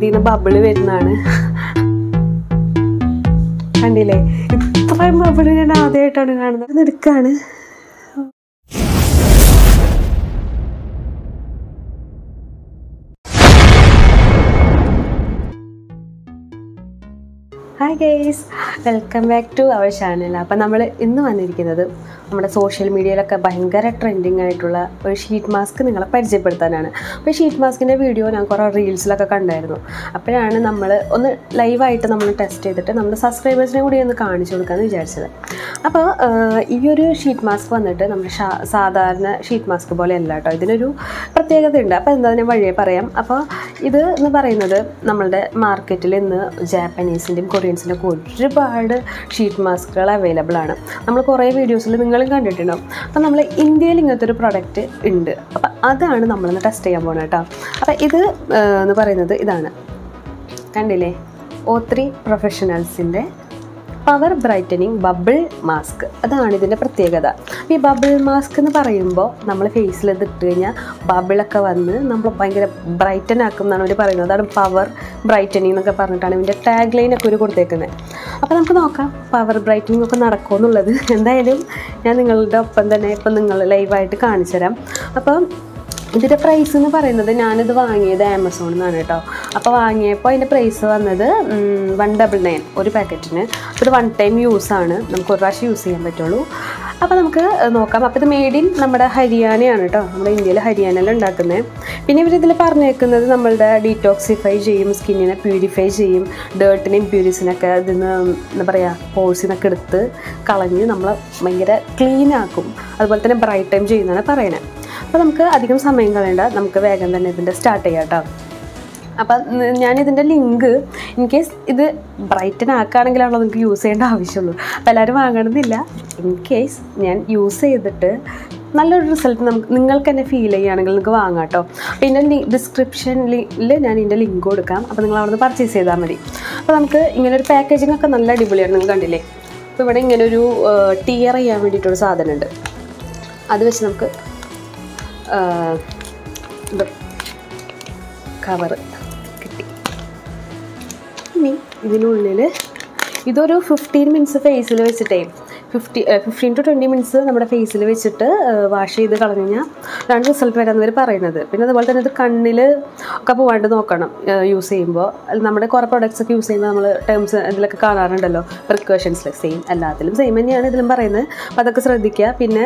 ഇതിൽ നിന്ന് ബബിൾ വരുന്നതാണ്. കണ്ടില്ലേ? ഇത്രയും ബബിൾ ഞാൻ ആദ്യമായിട്ടാണ് കാണുന്നത്. നിൽക്കാണ് hi guys welcome back to our channel അപ്പം നമ്മൾ ഇന്ന് വന്നിരിക്കുന്നത് നമ്മുടെ സോഷ്യൽ മീഡിയയിലൊക്കെ ഭയങ്കര ട്രെൻഡിങ് ആയിട്ടുള്ള ഒരു ഷീറ്റ് മാസ്ക് നിങ്ങളെ പരിചയപ്പെടുത്താനാണ്. അപ്പോൾ ഷീറ്റ് മാസ്കിന്റെ വീഡിയോ ഞാൻ കുറേ റീൽസിലൊക്കെ കണ്ടായിരുന്നു. അപ്പോഴാണ് നമ്മൾ ഒന്ന് ലൈവായിട്ട് നമ്മൾ ടെസ്റ്റ് ചെയ്തിട്ട് നമ്മുടെ സബ്സ്ക്രൈബേഴ്സിനെ കൂടി ഒന്ന് കാണിച്ചു കൊടുക്കാമെന്ന് വിചാരിച്ചത്. അപ്പോൾ ഈ ഒരു ഷീറ്റ് മാസ്ക് വന്നിട്ട് നമ്മുടെ സാധാരണ ഷീറ്റ് മാസ്ക് പോലെ അല്ല കേട്ടോ ഇതിനൊരു പ്രത്യേകത ഉണ്ട് അപ്പോൾ എന്താ ഞാൻ വഴിയെ പറയാം. അപ്പോൾ ഇത് എന്ന് പറയുന്നത് നമ്മളുടെ മാർക്കറ്റിൽ ഇന്ന് ജാപ്പനീസിന്റെയും കൊറിയൻസിന്റെ ഒക്കെ ഒരുപാട് ഷീറ്റ് മാസ്കുകൾ അവൈലബിൾ ആണ്. നമ്മൾ കുറേ വീഡിയോസിൽ നിങ്ങളും കണ്ടിട്ടുണ്ടാവും. അപ്പം നമ്മൾ ഇന്ത്യയിൽ ഇങ്ങനത്തെ ഒരു പ്രൊഡക്റ്റ് ഉണ്ട്. അപ്പം അതാണ് നമ്മളിന്ന് ടെസ്റ്റ് ചെയ്യാൻ പോകുന്നത് കേട്ടോ അപ്പം ഇത് എന്ന് പറയുന്നത് ഇതാണ്. കണ്ടില്ലേ? ഓ ത്രീ പ്രൊഫഷണൽസിന്റെ പവർ ബ്രൈറ്റനിങ് ബബിൾ മാസ്ക് അതാണ് ഇതിന്റെ പ്രത്യേകത. ഈ ബബിൾ മാസ്ക് എന്ന് പറയുമ്പോൾ നമ്മൾ ഫേസിൽ ഇത് ഇട്ട് കഴിഞ്ഞാൽ ബബിളൊക്കെ വന്ന് നമ്മൾ ഭയങ്കര ബ്രൈറ്റൻ ആക്കും എന്നാണ് അവർ പറയുന്നത്. അതാണ് പവർ ബ്രൈറ്റനിങ് എന്നൊക്കെ പറഞ്ഞിട്ടാണ് ഇതിന്റെ ടാഗ് ലൈനൊക്കെ ഒരു കൊടുത്തേക്കുന്നത് അപ്പോൾ നമുക്ക് നോക്കാം പവർ ബ്രൈറ്റനിങ് ഒക്കെ നടക്കുമോ എന്നുള്ളത്. എന്തായാലും ഞാൻ നിങ്ങളുടെ ഒപ്പം തന്നെ ഇപ്പം നിങ്ങൾ ലൈവായിട്ട് കാണിച്ചു തരാം. അപ്പം ഇതിന്റെ പ്രൈസ് എന്ന് പറയുന്നത് ഞാനിത് വാങ്ങിയത് ആമസോണിൽ നിന്നാണ് കേട്ടോ. അപ്പോൾ വാങ്ങിയപ്പോൾ അതിന്റെ പ്രൈസ് വന്നത് വൺ ഡബിൾ നയൻ ഒരു പാക്കറ്റിന് ഇത് വൺ ടൈം യൂസാണ് നമുക്ക് ഒരു പ്രാവശ്യം യൂസ് ചെയ്യാൻ പറ്റുള്ളൂ. അപ്പോൾ നമുക്ക് നോക്കാം. അപ്പോൾ ഇത് മെയ്ഡ് ഇൻ നമ്മുടെ ഹരിയാനയാണ് കേട്ടോ നമ്മുടെ ഇന്ത്യയിൽ ഹരിയാനയിൽ ഉണ്ടാക്കുന്നത് പിന്നെ ഇവരിതിൽ പറഞ്ഞേക്കുന്നത് നമ്മളുടെ ഡീറ്റോക്സിഫൈ ചെയ്യും സ്കിന്നിനെ പ്യൂരിഫൈ ചെയ്യും ഡേർട്ടിനെയും പ്യൂരിസിനൊക്കെ ഇതിൽ നിന്ന് എന്താ പറയുക പോഴ്സിനൊക്കെ എടുത്ത് കളഞ്ഞ് നമ്മൾ ഭയങ്കര ക്ലീൻ ആക്കും. അതുപോലെ തന്നെ ബ്രൈറ്റ് ടൈം ചെയ്യുന്നതാണ് പറയുന്നത് അപ്പോൾ നമുക്ക് അധികം സമയം കളയേണ്ട. നമുക്ക് വേഗം തന്നെ ഇതിന്റെ സ്റ്റാർട്ട് ചെയ്യാം കേട്ടോ അപ്പം ഞാനിതിന്റെ ലിങ്ക് ഇൻ കേസ് ഇത് ബ്രൈറ്റൻ ആക്കുകയാണെങ്കിലാണല്ലോ നിങ്ങൾക്ക് യൂസ് ചെയ്യേണ്ട ആവശ്യമുള്ളൂ. അപ്പോൾ എല്ലാവരും വാങ്ങണമെന്നില്ല ഇൻ കേസ് ഞാൻ യൂസ് ചെയ്തിട്ട് നല്ലൊരു റിസൾട്ട് നമുക്ക് നിങ്ങൾക്ക് തന്നെ ഫീൽ ചെയ്യുകയാണെങ്കിൽ നിങ്ങൾക്ക് വാങ്ങാം കേട്ടോ പിന്നെ ഡിസ്ക്രിപ്ഷനിൽ ഞാൻ ഇതിന്റെ ലിങ്ക് കൊടുക്കാം. അപ്പോൾ നിങ്ങൾ അവിടെ നിന്ന് പർച്ചേസ് ചെയ്താൽ മതി. അപ്പോൾ നമുക്ക് ഇങ്ങനെ ഒരു പാക്കേജിംഗ് ഒക്കെ നല്ല അടിപൊളിയാണ്. നിങ്ങൾ കണ്ടില്ലേ? അപ്പോൾ ഇവിടെ ഇങ്ങനെ ഒരു ടിയർ ചെയ്യാൻ വേണ്ടിയിട്ടൊരു സാധനമുണ്ട് അത് വെച്ച് നമുക്ക് കവറ് ഇനി ഇതിനുള്ളിൽ ഇതൊരു ഫിഫ്റ്റീൻ മിനിറ്റ്സ് ഫേസിൽ വെച്ചിട്ടേ. Fifty fifteen to twenty minutes നമ്മുടെ ഫേസിൽ വെച്ചിട്ട് വാഷ് ചെയ്ത് കളഞ്ഞു കഴിഞ്ഞാൽ രണ്ട് റിസൾട്ട് വരാമെന്ന് പറയുന്നത്. പിന്നെ അതുപോലെ തന്നെ ഇത് കണ്ണിൽ ഒക്കെ പോകാണ്ട് നോക്കണം യൂസ് ചെയ്യുമ്പോൾ നമ്മുടെ കുറേ പ്രൊഡക്ട്സ് ഒക്കെ യൂസ് ചെയ്യുമ്പോൾ നമ്മൾ ടേംസ് ഇതിലൊക്കെ കാണാറുണ്ടല്ലോ. പ്രിക്കോഷൻസിൽ സെയിം എല്ലാത്തിലും സെയിം തന്നെയാണ് ഇതിലും പറയുന്നത്. അപ്പോൾ അതൊക്കെ ശ്രദ്ധിക്കുക പിന്നെ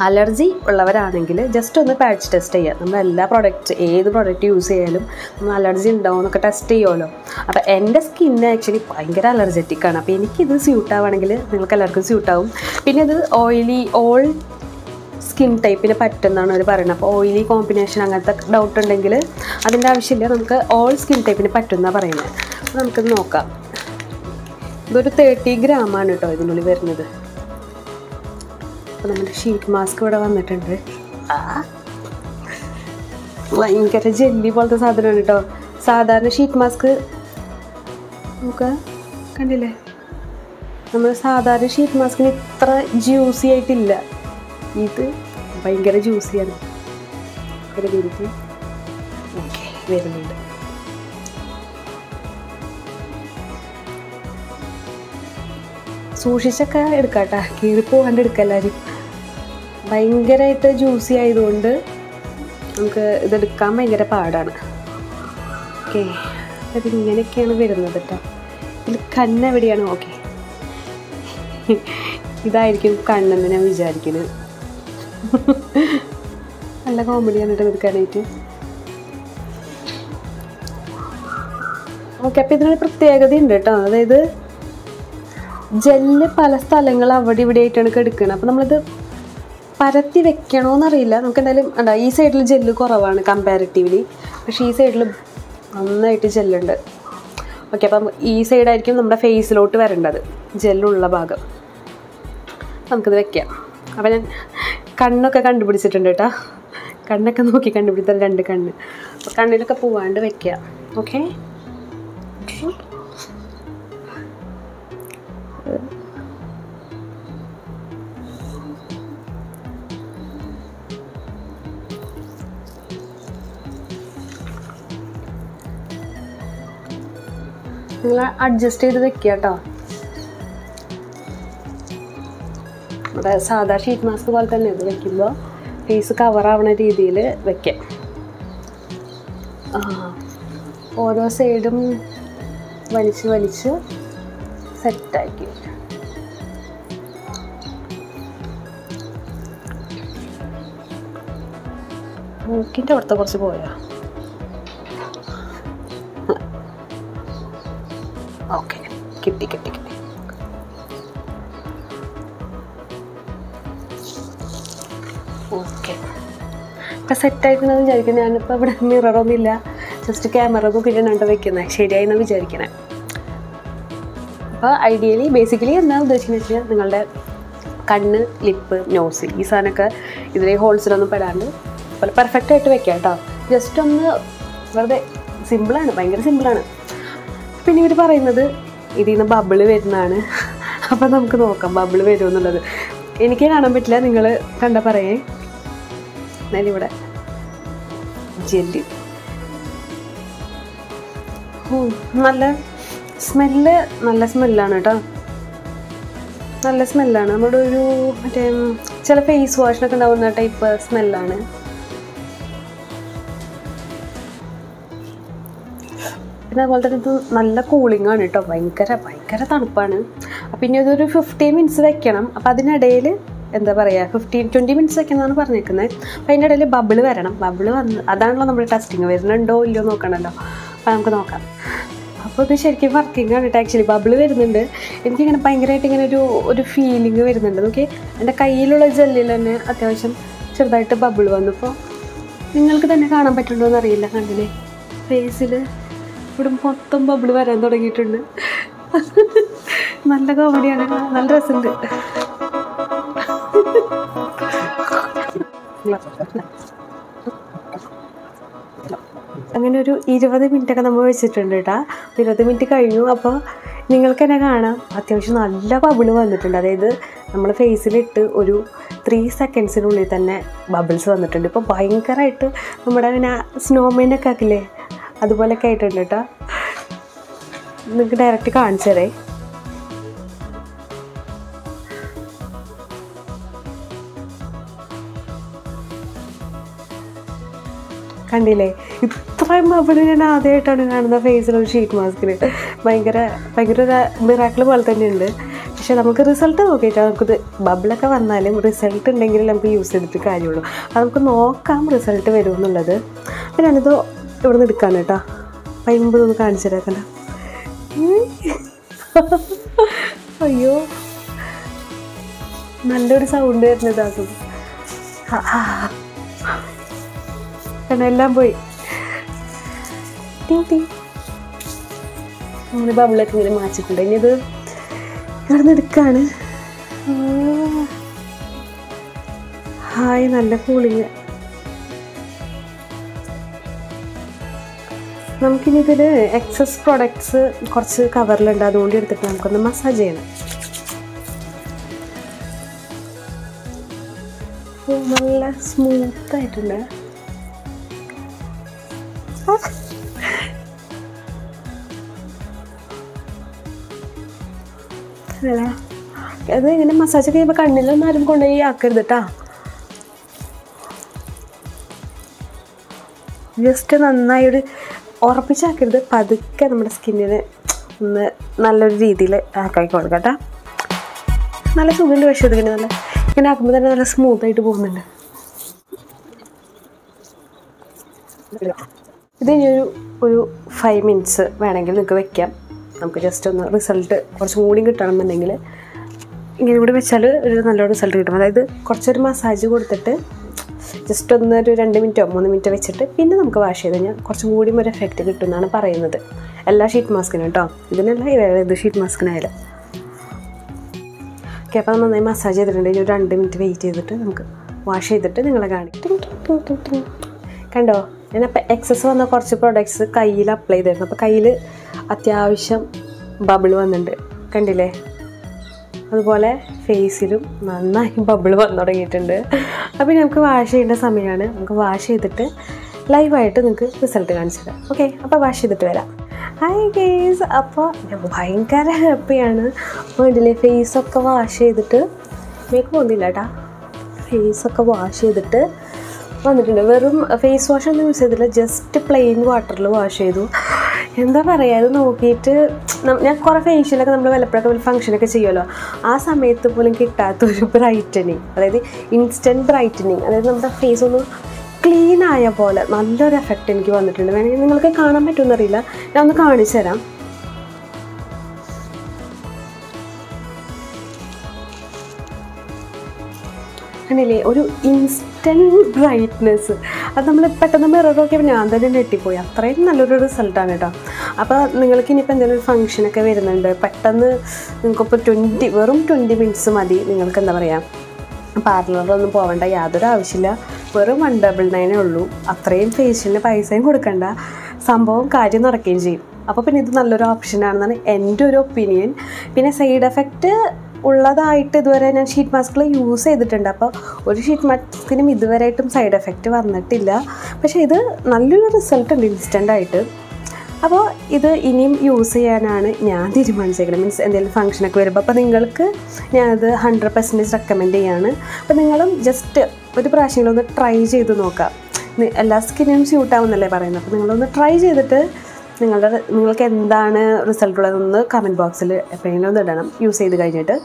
അലർജി ഉള്ളവരാണെങ്കിൽ ജസ്റ്റ് ഒന്ന് പാച്ച് ടെസ്റ്റ് ചെയ്യുക. നമ്മൾ എല്ലാ പ്രൊഡക്റ്റ് ഏത് പ്രൊഡക്റ്റ് യൂസ് ചെയ്യാലും നമ്മൾ അലർജി ഉണ്ടാവും എന്നൊക്കെ ടെസ്റ്റ് ചെയ്യുമല്ലോ അപ്പോൾ എന്റെ സ്കിന്ന് ആക്ച്വലി ഭയങ്കര അലർജറ്റിക് ആണ്. അപ്പോൾ എനിക്കിത് സ്യൂട്ട് ആവുകയാണെങ്കിൽ നിങ്ങൾക്ക് എല്ലാവർക്കും സ്യൂട്ട് ആവും. പിന്നെ ഇത് ഓയിലി ഓൾ സ്കിൻ ടൈപ്പിന് പറ്റുന്നതാണ് അവർ പറയുന്നത്. അപ്പോൾ ഓയിലി കോമ്പിനേഷൻ അങ്ങനത്തെ ഡൗട്ട് ഉണ്ടെങ്കിൽ അതിന്റെ ആവശ്യമില്ല. നമുക്ക് ഓൾ സ്കിൻ ടൈപ്പിന് പറ്റുന്ന പറയുന്നത്. നമുക്കിത് നോക്കാം. ഇതൊരു തേർട്ടി ഗ്രാമാണ് കേട്ടോ ഇതിനുള്ളിൽ വരുന്നത്. അപ്പോൾ നമ്മുടെ ഷീറ്റ് മാസ്ക് ഇവിടെ വന്നിട്ടുണ്ട്. ഭയങ്കര ജെല്ലി പോലത്തെ സാധനമാണ് കേട്ടോ സാധാരണ ഷീറ്റ് മാസ്ക് നമുക്ക് കണ്ടില്ലേ? നമ്മൾ സാധാരണ ഷീറ്റ് മാസ്കിന് ഇത്ര ജ്യൂസി ആയിട്ടില്ല. ഇത് ഭയങ്കര ജ്യൂസിയാണ് ഒരു മിനിറ്റ് ഓക്കെ വരുന്നുണ്ട്. സൂക്ഷിച്ചൊക്കെ എടുക്കാട്ടാ. കീറിപ്പോകാണ്ട് എടുക്കാം എല്ലാവരും ഭയങ്കരമായിട്ട് ജ്യൂസി ആയതുകൊണ്ട് നമുക്ക് ഇതെടുക്കാൻ ഭയങ്കര പാടാണ്. ഓക്കെ അപ്പം ഇങ്ങനെയൊക്കെയാണ് വരുന്നത് കേട്ടോ ഇതിൽ കണ്ണ് എവിടെയാണ്? ഓക്കെ. ഇതായിരിക്കും കണ്ണെന്ന് ഞാൻ വിചാരിക്കുന്നത് നല്ല കോമഡിയാണ് കേട്ടോ എടുക്കാനായിട്ട് ഓക്കെ അപ്പോൾ ഇതിനൊരു പ്രത്യേകത ഉണ്ട് കേട്ടോ അതായത് ജെല്ല് പല സ്ഥലങ്ങൾ അവിടെ ഇവിടെ ആയിട്ടാണ് എടുക്കുന്നത് അപ്പോൾ നമ്മളിത് പരത്തി വെക്കണോന്നറിയില്ല. നമുക്ക് എന്തായാലും ഉണ്ടാ ഈ സൈഡിൽ ജെല്ല് കുറവാണ് കമ്പാരിറ്റീവ്ലി പക്ഷെ ഈ സൈഡിൽ നന്നായിട്ട് ജെല്ലുണ്ട് ഓക്കെ അപ്പം ഈ സൈഡായിരിക്കും നമ്മുടെ ഫേസിലോട്ട് വരേണ്ടത്. ജെല്ലുള്ള ഭാഗം. നമുക്കിത് വെക്കാം. അപ്പം ഞാൻ കണ്ണൊക്കെ കണ്ടുപിടിച്ചിട്ടുണ്ട് കേട്ടോ. കണ്ണൊക്കെ നോക്കി കണ്ടുപിടിച്ചാൽ രണ്ട് കണ്ണ്. അപ്പോൾ കണ്ണിലൊക്കെ പോവാണ്ട് വെക്കുക ഓക്കെ നിങ്ങൾ അഡ്ജസ്റ്റ് ചെയ്ത് വെക്കുക കേട്ടോ. നമ്മുടെ സാധാ ഷീറ്റ് മാസ്ക് പോലെ തന്നെ ഇത് വെക്കുമ്പോൾ ഫേസ് കവറാവുന്ന രീതിയിൽ വെക്കാം ഓരോ സൈഡും വലിച്ച് വലിച്ച് സെറ്റാക്കി മൂക്കിന്റെ അവിടുത്തെ കുറച്ച് പോയാ? ഓക്കെ കിട്ടി കിട്ടി കിട്ടി. ഓക്കെ. ഇപ്പം സെറ്റായിട്ടുണ്ടെന്ന് വിചാരിക്കുന്നത് ഞാനിപ്പോൾ ഇവിടെ മിററൊന്നുമില്ല ജസ്റ്റ് ക്യാമറ നോക്കിയിട്ടാണ് വെക്കുന്നത് ശരിയായി എന്ന് വിചാരിക്കണേ. അപ്പോൾ ഐഡിയലി ബേസിക്കലി എന്താ ഉദ്ദേശിക്കുന്നത് വെച്ചാൽ നിങ്ങളുടെ കണ്ണ് ലിപ്പ് നോസ് ഈ സാധനമൊക്കെ ഇതിലെ ഹോൾസിലൊന്നും പെടാണ്ട് പെർഫെക്റ്റ് ആയിട്ട് വെക്കാം കേട്ടോ. ജസ്റ്റ് ഒന്ന് വെറുതെ സിമ്പിളാണ് ഭയങ്കര സിമ്പിളാണ് പിന്നെ ഇവർ പറയുന്നത് ഇതിൽ നിന്ന് ബബിൾ വരുന്നതാണ്. അപ്പം നമുക്ക് നോക്കാം ബബിൾ വരുമെന്നുള്ളത് എനിക്ക് കാണാൻ പറ്റില്ല നിങ്ങൾ കണ്ട പറയേ. എന്നാലും ഇവിടെ ജെല്ലി. നല്ല സ്മെല്ല് നല്ല സ്മെല്ലാണ് കേട്ടോ. നല്ല സ്മെല്ലാണ്. നമ്മുടെ ഒരു മറ്റേ ചില ഫേസ് വാഷിനൊക്കെ ഉണ്ടാവുന്ന ടൈപ്പ് സ്മെല്ലാണ്. പിന്നെ അതുപോലെ തന്നെ ഇത് നല്ല കൂളിംഗ് ആണ് കേട്ടോ ഭയങ്കര ഭയങ്കര തണുപ്പാണ്. ഇനി ഇതൊരു ഫിഫ്റ്റീൻ മിനിറ്റ്സ് വെക്കണം. അപ്പം അതിനിടയിൽ എന്താ പറയുക ഫിഫ്റ്റീൻ ട്വന്റി മിനിറ്റ്സ് വെക്കുന്നതാണ് പറഞ്ഞേക്കുന്നത് അപ്പം അതിന്റെ ഇടയിൽ ബബിൾ വരണം. ബബിൾ വന്ന് അതാണല്ലോ നമ്മുടെ ടെസ്റ്റിങ് വരുന്നുണ്ടോ ഇല്ലയോ നോക്കണമല്ലോ അപ്പം നമുക്ക് നോക്കാം. അപ്പോൾ ഇത് ശരിക്കും വർക്കിംഗ് ആണ് കേട്ടോ ആക്ച്വലി ബബിൾ വരുന്നുണ്ട്. എനിക്കിങ്ങനെ ഭയങ്കരമായിട്ട് ഇങ്ങനെ ഒരു ഒരു ഫീലിംഗ് വരുന്നുണ്ട്. നോക്കി എന്റെ കയ്യിലുള്ള ജെല്ലിൽ തന്നെ അത്യാവശ്യം ചെറുതായിട്ട് ബബിൾ വന്നപ്പോൾ നിങ്ങൾക്ക് തന്നെ കാണാൻ പറ്റുന്നുണ്ടോ എന്നറിയില്ല കണ്ടില്ലേ ഫേസിൽ ഇവിടെ മൊത്തം ബബിൾ വരാൻ തുടങ്ങിയിട്ടുണ്ട്. നല്ല കോമഡിയാണ് നല്ല രസമുണ്ട്. അങ്ങനെ ഒരു ഇരുപത് മിനിറ്റൊക്കെ നമ്മൾ വെച്ചിട്ടുണ്ട് കേട്ടോ. ഇരുപത് മിനിറ്റ് കഴിഞ്ഞു. അപ്പോൾ നിങ്ങൾക്ക് എന്നെ കാണാം. അത്യാവശ്യം നല്ല ബബിൾ വന്നിട്ടുണ്ട്. അതായത് നമ്മൾ ഫേസിലിട്ട് ഒരു ത്രീ സെക്കൻഡ്സിനുള്ളിൽ തന്നെ ബബിൾസ് വന്നിട്ടുണ്ട്. ഇപ്പോൾ ഭയങ്കരമായിട്ട് നമ്മുടെ പിന്നെ സ്നോമേനൊക്കെ ആക്കില്ലേ? അതുപോലെയൊക്കെ ആയിട്ടുണ്ട് കേട്ടോ. നിങ്ങൾക്ക് ഡയറക്റ്റ് കാണിച്ചു തരേ. കണ്ടില്ലേ? ഇത്രയും അവിടെ ഞാൻ ആദ്യമായിട്ടാണ് കാണുന്ന ഫേസിലുള്ള ഷീറ്റ് മാസ്കിന് ഭയങ്കര ഭയങ്കര ഒരു മിറാക്കിൾ പോലെ തന്നെയുണ്ട്. പക്ഷെ നമുക്ക് റിസൾട്ട് നോക്കിയിട്ടാണ് നമുക്കിത് ബബിളൊക്കെ വന്നാലും റിസൾട്ട് ഉണ്ടെങ്കിൽ നമുക്ക് യൂസ് ചെയ്തിട്ട് കാര്യമുള്ളൂ. അത് നമുക്ക് നോക്കാം റിസൾട്ട് വരുമെന്നുള്ളത്. ഞാനിത് ഇവിടെ നിന്ന് എടുക്കാണ് കേട്ടോ പൈമ്പ് ഒന്ന് കാണിച്ചു തരാക്കണ്ട. അയ്യോ. നല്ലൊരു സൗണ്ട് വരുന്ന ഇതാക്കും എല്ലാം പോയി. ടീ ടീ. അങ്ങനെ ബബിളൊക്കെ ഇങ്ങനെ മാച്ചിട്ടുണ്ട് ഇനി ഇത് ഇവിടെ നിന്ന് ഹായ് നല്ല കൂളിങ് നമുക്കിനി ഇതിൽ എക്സസ് പ്രൊഡക്ട്സ് കുറച്ച് കവറിലുണ്ട് അതുകൊണ്ട് എടുത്തിട്ട് നമുക്കൊന്ന് മസാജ് ചെയ്യണം. നല്ല സ്മൂത്ത് ആയിട്ടുണ്ട്. അത് ഇങ്ങനെ മസാജ് ചെയ്യുമ്പോൾ കണ്ണിലൊന്നും ആരും കൊണ്ടുപോയി ആക്കരുത് കേട്ടോ ജസ്റ്റ് നന്നായി ഒരു ഉറപ്പിച്ചാക്കരുത് പതുക്കെ നമ്മുടെ സ്കിന്നിന് ഒന്ന് നല്ലൊരു രീതിയിൽ ആക്കാക്കി കൊടുക്കാം കേട്ടോ നല്ല സുഖമുണ്ട് പക്ഷേ ഇതിങ്ങനെ നല്ല ഇങ്ങനെ ആക്കുമ്പോൾ തന്നെ നല്ല സ്മൂത്ത് ആയിട്ട് പോകുന്നുണ്ട്. ഇത് ഇനി ഒരു ഒരു ഫൈവ് മിനിറ്റ്സ് വേണമെങ്കിൽ നിങ്ങൾക്ക് വെക്കാം. നമുക്ക് ജസ്റ്റ് ഒന്ന് റിസൾട്ട് കുറച്ചും കൂടി കിട്ടണമെന്നുണ്ടെങ്കിൽ ഇങ്ങനെ കൂടി വെച്ചാൽ ഒരു നല്ല റിസൾട്ട് കിട്ടും. അതായത് കുറച്ചൊരു മസാജ് കൊടുത്തിട്ട് ജസ്റ്റ് ഒന്ന് ഒരു രണ്ട് മിനിറ്റോ മൂന്ന് മിനിറ്റോ വെച്ചിട്ട് പിന്നെ നമുക്ക് വാഷ് ചെയ്ത് കഴിഞ്ഞാൽ കുറച്ചും കൂടി ഒരു എഫക്റ്റ് കിട്ടും എന്നാണ് പറയുന്നത്. എല്ലാ ഷീറ്റ് മാസ്കിനും കേട്ടോ ഇതിനല്ല ഇത് ഷീറ്റ് മാസ്കിനായാലും ഓക്കെ അപ്പോൾ നന്നായി മസാജ് ചെയ്തിട്ടുണ്ട്. ഒരു രണ്ട് മിനിറ്റ് വെയിറ്റ് ചെയ്തിട്ട് നമുക്ക് വാഷ് ചെയ്തിട്ട് നിങ്ങളെ കാണിക്കും. കണ്ടോ? ഞാനപ്പോൾ എക്സസ് വന്ന കുറച്ച് പ്രൊഡക്ട്സ് കയ്യിൽ അപ്ലൈ ചെയ്തിരുന്നു. അപ്പോൾ കയ്യിൽ അത്യാവശ്യം ബബിൾ വന്നിട്ടുണ്ട്. കണ്ടില്ലേ? അതുപോലെ ഫേസിലും നന്നായി ബബിൾ വന്നു തുടങ്ങിയിട്ടുണ്ട്. അപ്പോൾ നമുക്ക് വാഷ് ചെയ്യേണ്ട സമയമാണ്. നമുക്ക് വാഷ് ചെയ്തിട്ട് ലൈവായിട്ട് നിങ്ങൾക്ക് റിസൾട്ട് കാണിച്ചു തരാം. ഓക്കെ അപ്പോൾ വാഷ് ചെയ്തിട്ട് വരാം. ഹായ് ഗേസ് അപ്പോൾ ഞാൻ ഭയങ്കര ഹാപ്പിയാണ് വീട്ടിലെ ഫേസൊക്കെ വാഷ് ചെയ്തിട്ട് മേക്ക് പോകുന്നില്ല കേട്ടാ ഫേസൊക്കെ വാഷ് ചെയ്തിട്ട് വന്നിട്ടുണ്ട്. വെറും ഫേസ് വാഷ് ഒന്നും യൂസ് ചെയ്തില്ല ജസ്റ്റ് പ്ലെയിൻ വാട്ടറിൽ വാഷ് ചെയ്തു. എന്താ പറയുക അത് നോക്കിയിട്ട് ഞാൻ കുറേ ഫേഷ്യലൊക്കെ നമ്മൾ വല്ലപ്പോഴൊക്കെ വല്ല ഫംഗ്ഷനൊക്കെ ചെയ്യുമല്ലോ ആ സമയത്ത് പോലും കിട്ടാത്ത ഒരു ബ്രൈറ്റനിങ് അതായത് ഇൻസ്റ്റന്റ് ബ്രൈറ്റനിങ് അതായത് നമ്മുടെ ഫേസ് ഒന്ന് ക്ലീൻ ആയ പോലെ നല്ലൊരു എഫക്റ്റ് എനിക്ക് വന്നിട്ടുണ്ട്. വേണമെങ്കിൽ നിങ്ങൾക്ക് കാണാൻ പറ്റുമെന്നറിയില്ല ഞാൻ ഒന്ന് കാണിച്ചു തരാം കണ്ടില്ലേ ഒരു ഇൻസ്റ്റന്റ് ബ്രൈറ്റ്നെസ് അത് നമ്മൾ പെട്ടെന്ന് നോക്കിയപ്പോൾ ഞാൻ തന്നെ ഞെട്ടിപ്പോയി. അത്രയും നല്ലൊരു റിസൾട്ടാണ് കേട്ടോ അപ്പോൾ നിങ്ങൾക്ക് ഇനിയിപ്പോൾ എന്തെങ്കിലും ഒരു ഫംഗ്ഷനൊക്കെ വരുന്നുണ്ട് പെട്ടെന്ന് നിങ്ങൾക്കിപ്പോൾ ട്വന്റി വെറും ട്വന്റി മിനിറ്റ്സ് മതി. നിങ്ങൾക്ക് എന്താ പറയുക പാർലറിലൊന്നും പോകേണ്ട യാതൊരു ആവശ്യമില്ല. വെറും വൺ ഡബിൾ നയനേ ഉള്ളൂ. അത്രയും ഫേഷ്യലിന് പൈസയും കൊടുക്കണ്ട. സംഭവം കാര്യം നടക്കുകയും ചെയ്യും. അപ്പോൾ പിന്നെ ഇത് നല്ലൊരു ഓപ്ഷനാണെന്നാണ് എന്റെ ഒരു ഒപ്പീനിയൻ പിന്നെ സൈഡ് എഫക്റ്റ് ഉള്ളതായിട്ട് ഇതുവരെ ഞാൻ ഷീറ്റ് മാസ്കുകൾ യൂസ് ചെയ്തിട്ടുണ്ട്. അപ്പോൾ ഒരു ഷീറ്റ് മാസ്കിനും ഇതുവരെയായിട്ടും സൈഡ് എഫക്റ്റ് വന്നിട്ടില്ല. പക്ഷേ ഇത് നല്ലൊരു റിസൾട്ട് ഉണ്ട് ഇൻസ്റ്റന്റ് ആയിട്ട്? അപ്പോൾ ഇത് ഇനിയും യൂസ് ചെയ്യാനാണ് ഞാൻ തീരുമാനിച്ചേക്കുന്നത് മീൻസ് എന്തെങ്കിലും ഫംഗ്ഷനൊക്കെ വരുമ്പോൾ അപ്പോൾ നിങ്ങൾക്ക് ഞാനത് ഹൺഡ്രഡ് പെർസെന്റേജ് റെക്കമെൻഡ് ചെയ്യാണ്. അപ്പോൾ നിങ്ങളും ജസ്റ്റ് ഒരു പ്രാവശ്യങ്ങളൊന്ന് ട്രൈ ചെയ്ത് നോക്കാം. എല്ലാ സ്കിന്നും സ്യൂട്ടാവുന്നല്ലേ പറയുന്നത്. അപ്പോൾ നിങ്ങളൊന്ന് ട്രൈ ചെയ്തിട്ട് നിങ്ങളുടെ നിങ്ങൾക്ക് എന്താണ് റിസൾട്ട് ഉള്ളതെന്ന് കമന്റ് ബോക്സിൽ എപ്പോഴെങ്കിലും ഒന്ന് ഇടണം. യൂസ് ചെയ്ത് കഴിഞ്ഞിട്ട്.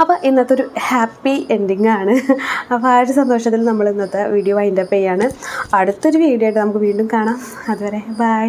അപ്പോൾ ഇന്നത്തെ ഒരു ഹാപ്പി എൻഡിങ് ആണ്. അപ്പോൾ ആ ഒരു സന്തോഷത്തിൽ നമ്മൾ ഇന്നത്തെ വീഡിയോ വൈൻഡപ്പ് ചെയ്യാണ്. അടുത്തൊരു വീഡിയോ ആയിട്ട് നമുക്ക് വീണ്ടും കാണാം. അതുവരെ ബൈ